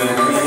Amen.